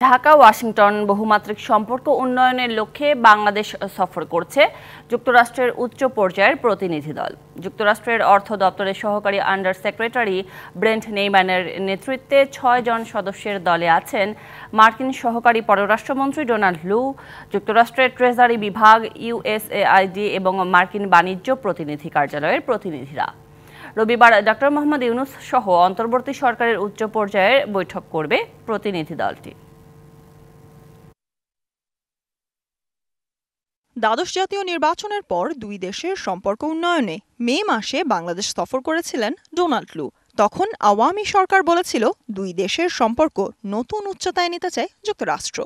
Dhaka, Washington বহুমাত্রিক সম্পর্ক উন্নয়নের লক্ষ্যে বাংলাদেশ সফর করছে যুক্তরাষ্ট্রের উচ্চ পর্যায়ের প্রতিনিধি দল। যুক্তরাষ্ট্রের অর্থ দপ্তরের সহকারী আন্ডার সেক্রেটারি ব্রেন্ট নেইম্যানের নেতৃত্বে ছয় জন সদস্যের দলে আছেন মার্কিন সহকারী পররাষ্ট্রমন্ত্রী ডোনাল্ড লু, যুক্তরাষ্ট্রের ট্রেজারি বিভাগ ইউএসএআইডি এবং মার্কিন বাণিজ্য প্রতিনিধি কার্যালয়ের প্রতিনিধিরা। রবিবার ডক্টর মোহাম্মদ ইউনুস সহ অন্তর্বর্তী সরকারের উচ্চ পর্যায়ের বৈঠক করবে প্রতিনিধি দলটি। দ্বাদশ জাতীয় নির্বাচনের পর দুই দেশের সম্পর্ক উন্নয়নে মে মাসে বাংলাদেশ সফর করেছিলেন ডোনাল্ড লু। তখন আওয়ামী সরকার বলেছিল, দুই দেশের সম্পর্ক নতুন উচ্চতায় নিতে চায় যুক্তরাষ্ট্র।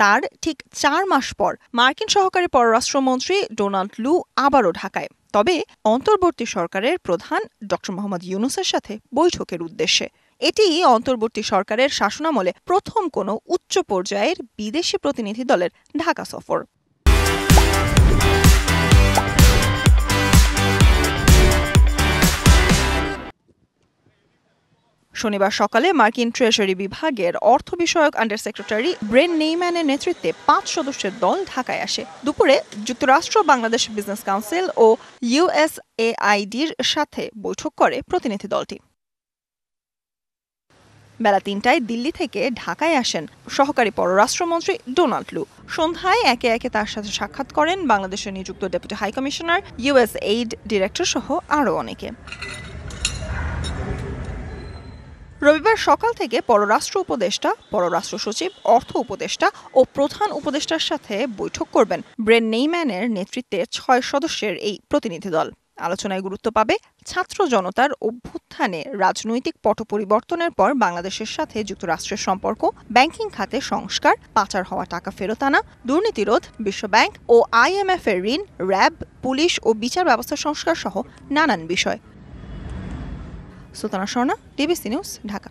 তার ঠিক চার মাস পর মার্কিন সহকারী পররাষ্ট্রমন্ত্রী ডোনাল্ড লু আবারও ঢাকায়। তবে অন্তর্বর্তী সরকারের প্রধান ড মোহাম্মদ ইউনুসের সাথে বৈঠকের উদ্দেশ্যে। এটি অন্তর্বর্তী সরকারের শাসনামলে প্রথম কোনো উচ্চ পর্যায়ের বিদেশি প্রতিনিধি দলের ঢাকা সফর। শনিবার সকালে মার্কিন ট্রেজারি বিভাগের অর্থ বিষয়ক আন্ডার সেক্রেটারি ব্রেন নেইম্যানের নেতৃত্বে পাঁচ সদস্যের দল ঢাকায় আসে। দুপুরে যুক্তরাষ্ট্র, বাংলাদেশ বিজনেস কাউন্সিল ও ইউএসএআইডির সাথে বৈঠক করে প্রতিনিধি দলটি। বেলা তিনটায় দিল্লি থেকে ঢাকায় আসেন সহকারী পররাষ্ট্রমন্ত্রী ডোনাল্ড লু। সন্ধ্যায় একে একে তার সাথে সাক্ষাৎ করেন বাংলাদেশে নিযুক্ত deputy high commissioner US aid director সহ আরও অনেকে। রবিবার সকাল থেকে পররাষ্ট্র উপদেষ্টা, পররাষ্ট্র সচিব, অর্থ উপদেষ্টা ও প্রধান উপদেষ্টার সাথে বৈঠক করবেন ব্রেন নেইম্যানের নেতৃত্বে ছয় সদস্যের এই প্রতিনিধি দল। আলোচনায় গুরুত্ব পাবে ছাত্র জনতার অভ্যুত্থানে রাজনৈতিক পট পরিবর্তনের পর বাংলাদেশের সাথে যুক্তরাষ্ট্রের সম্পর্ক, ব্যাংকিং খাতে সংস্কার, পাচার হওয়া টাকা ফেরত আনা দুর্নীতিরোধ বিশ্বব্যাংক ও আইএমএফ এর ঋণ, র্যাব, পুলিশ ও বিচার ব্যবস্থা সংস্কার সহ নানান বিষয়। Sultana Swarna DBC news, Dhaka.